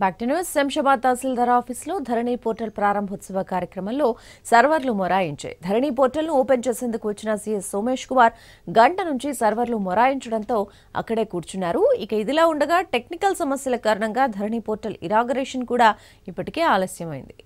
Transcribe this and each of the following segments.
Back to news Shamshabad tahsildar ఆఫీసులో Dharani portal ప్రారంభోత్సవ కార్యక్రమంలో సర్వర్లు మొరాయించాయి. ధరణి పోర్టల్ను ఓపెన్ చేసేందుకు వచ్చిన సీఎస్ సోమేష్ కుమార్ గంట నుంచి సర్వర్లు మొరాయించడంతో అక్కడే కూర్చున్నారు. ఇక ఇదిలా ఉండగా టెక్నికల్ సమస్యల కారణంగా ధరణి పోర్టల్ ఇనాగరేషన్ కూడా ఇప్పటికే ఆలస్యమైంది.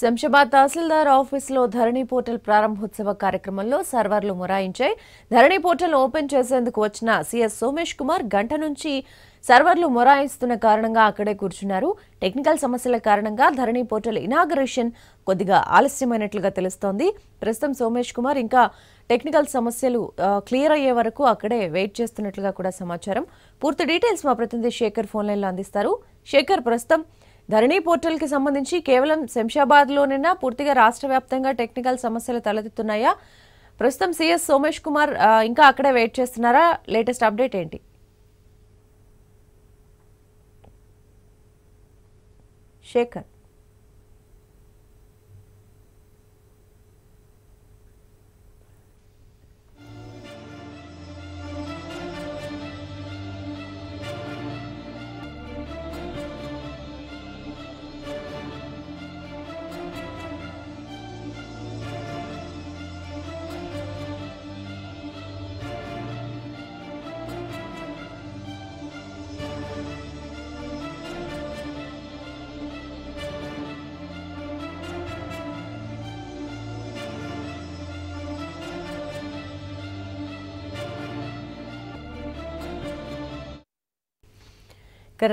శంషాబాద్ తహసీల్దార్ ఆఫీసులో ధరణి పోర్టల్ ప్రారంభోత్సవ కార్యక్రమంలో సర్వర్లు మొరాయించాయి. ధరణి పోర్టల్ ఓపెన్ చేసేందుకు వచ్చిన సీఎస్ సోమేష్ కుమార్ గంట నుంచి సర్వర్లు మొరాయిస్తున్న కారణంగా అక్కడే కూర్చున్నారు. టెక్నికల్ సమస్యల కారణంగా ధరణి పోర్టల్ ఇనాగరేషన్ కొద్దిగా ఆలస్యమైనట్లుగా తెలుస్తోంది. ప్రస్తుతం సోమేష్ కుమార్ ఇంకా టెక్నికల్ సమస్యలు క్లియర్ అయ్యే వరకు అక్కడే వెయిట్ చేస్తున్నట్లుగా కూడా సమాచారం. పూర్తి డీటెయిల్స్ మా ప్రతినిధి శేఖర్ ఫోన్ లైన్లో అందిస్తారు. శేఖర్ ప్రస్తుతం ధరణి పోర్టల్కి సంబంధించి కేవలం శంషాబాద్లోనేనా పూర్తిగా రాష్ట్ర వ్యాప్తంగా టెక్నికల్ సమస్యలు తలెత్తుతున్నాయా? ప్రస్తుతం సీఎస్ సోమేష్ కుమార్ ఇంకా అక్కడే వెయిట్ చేస్తున్నారా? లేటెస్ట్ అప్డేట్ ఏంటి? శేఖర్.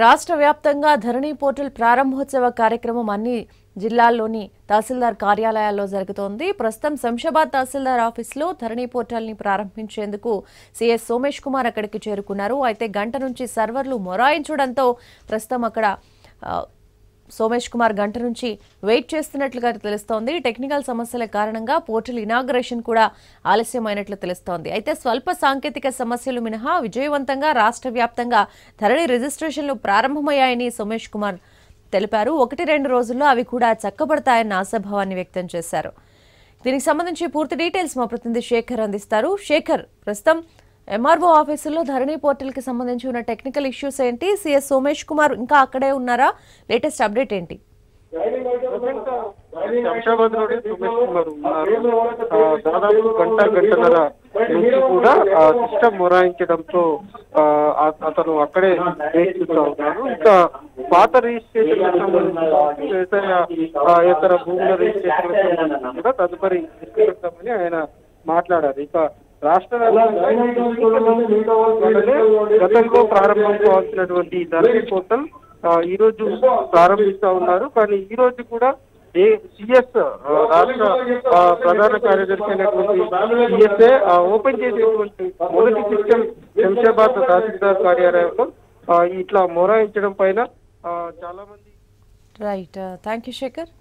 రాష్ట్ర వ్యాప్తంగా ధరణి పోర్టల్ ప్రారంభోత్సవ కార్యక్రమం అన్ని జిల్లాల్లోని తహసీల్దార్ కార్యాలయాల్లో జరుగుతోంది. ప్రస్తుతం శంషాబాద్ తహసీల్దార్ ఆఫీసులో ధరణి పోర్టల్ని ప్రారంభించేందుకు సీఎస్ సోమేష్ కుమార్ అక్కడికి చేరుకున్నారు. అయితే గంట నుంచి సర్వర్లు మొరాయించడంతో ప్రస్తుతం అక్కడ సోమేష్ కుమార్ గంట నుంచి వెయిట్ చేస్తున్నట్లుగా తెలుస్తోంది. టెక్నికల్ సమస్యల కారణంగా పోర్టల్ ఇనాగరేషన్ కూడా ఆలస్యమైనట్లు తెలుస్తోంది. అయితే స్వల్ప సాంకేతిక సమస్యలు మినహా విజయవంతంగా రాష్ట్ర వ్యాప్తంగా ధరణి రిజిస్ట్రేషన్లు ప్రారంభమయ్యాయని సోమేష్ కుమార్ తెలిపారు. ఒకటి రెండు రోజుల్లో అవి కూడా చక్కబడతాయన్న ఆశాభావాన్ని వ్యక్తం చేశారు. దీనికి సంబంధించి పూర్తి డీటెయిల్స్ మా ప్రతినిధి శేఖర్ అందిస్తారు. శేఖర్ ప్రస్తుతం ఎంఆర్ఓ ఆఫీసులో ధరణి పోర్టల్కి సంబంధించి ఉన్న టెక్నికల్ ఇష్యూస్ ఏంటి? సిఎస్ సోమేష్ కుమార్ ఇంకా అక్కడే ఉన్నారా? లేటెస్ట్ అప్డేట్ ఏంటి? శంషాబాద్లోని సుమేష్ కుమార్ ఉన్నారు. దాదాపు గంట గంటన్నర నుంచి కూడా ఆ సిస్టమ్ మొరాయించడంతో అతను అక్కడే వెయిట్ చూస్తూ ఉన్నారు ఇంకా పాత రిజిస్ట్రేషన్ సంబంధించి వ్యవసాయ ఇతర భూముల రిజిస్ట్రేషన్ కూడా తదుపరి తీసుకెళ్తామని ఆయన మాట్లాడారు. ఇక రాష్ట్ర గతంలో ప్రారంభం కావాల్సినటువంటి ధరణి పోర్టల్ ఈ రోజు ప్రారంభిస్తా ఉన్నారు. కానీ ఈ రోజు కూడా ఏ సిఎస్ రాష్ట్ర ప్రధాన కార్యదర్శి అయినటువంటి సిఎస్ఏ ఓపెన్ చేసేటువంటి మొదటి సిస్టమ్ శంషాబాద్ తహసీల్దార్ కార్యాలయంలో ఇట్లా మొరాయించడం పైన చాలా మంది రైట్ థ్యాంక్ యూ శేఖర్